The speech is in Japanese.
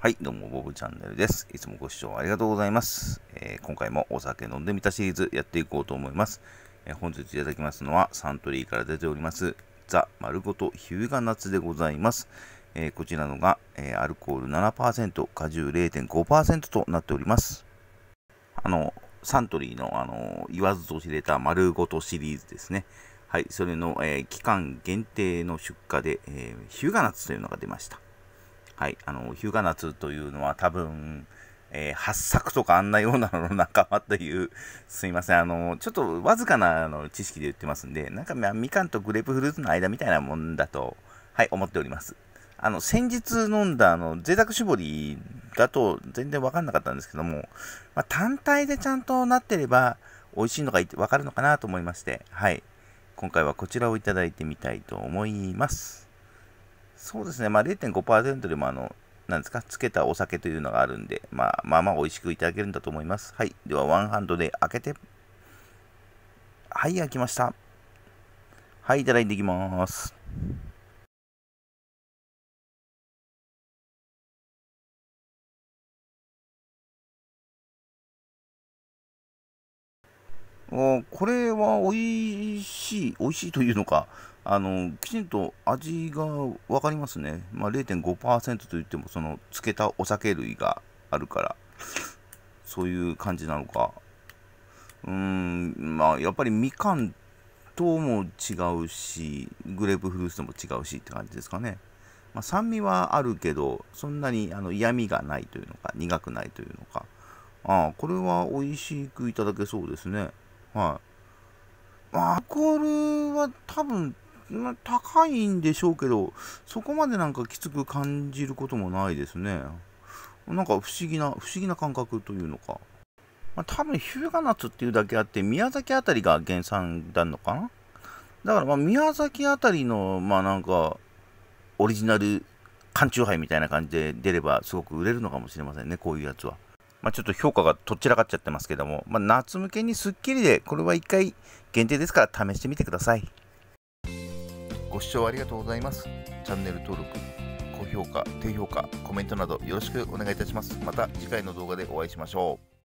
はい、どうも、ボブチャンネルです。いつもご視聴ありがとうございます。えー、今回もお酒飲んでみたシリーズやっていこうと思います。えー、本日いただきますのはサントリーから出ておりますザ・丸ごと日向夏でございます。えー、こちらのが、えアルコール7%、果汁0.5%となっております。あの、サントリーの、あの、言わずと知れた丸ごとシリーズですね。はい、それの、え期間限定の出荷で、え日向夏というのが出ました。はい、あの、日向夏というのは多分、えー、八作とかあんなようなのの仲間という、すいません、あの、ちょっとわずかなあの知識で言ってますんで、なんか、みかんとグレープフルーツの間みたいなもんだと、はい、思っております。あの、先日飲んだ、あの、贅沢絞りだと全然わかんなかったんですけども、まあ、単体でちゃんとなってれば、美味しいのがわかるのかなと思いまして、はい。今回はこちらをいただいてみたいと思います。そうですね、まあ、0.5%でもあの、なんですか、つけたお酒というのがあるんで、まあ、まあまあ美味しくいただけるんだと思います。はい。では、ワンハンドで開けて、はい、開きました。はい、いただいていきます。これは美味しい、美味しいというのか、あのきちんと味が分かりますね。まあ、0.5%といっても、その漬けたお酒類があるから、そういう感じなのか。うーん、まあ、やっぱりみかんとも違うし、グレープフルーツとも違うしって感じですかね。まあ、酸味はあるけど、そんなにあの嫌味がないというのか、苦くないというのか。ああ、これは美味しくいただけそうですね。はい。まあ、アルコールは多分ま高いんでしょうけど、そこまでなんかきつく感じることもないですね。なんか不思議な、不思議な感覚というのか。まあ、多分日向夏っていうだけあって、宮崎あたりが原産なのかな？だからま宮崎あたりの、まあなんか、オリジナル缶チューハイみたいな感じで出ればすごく売れるのかもしれませんね、こういうやつは。まあ、ちょっと評価がとっちらかっちゃってますけども、まあ、夏向けにスッキリで、これは1回限定ですから試してみてください。ご視聴ありがとうございます。チャンネル登録、高評価、低評価、コメントなどよろしくお願いいたします。また次回の動画でお会いしましょう。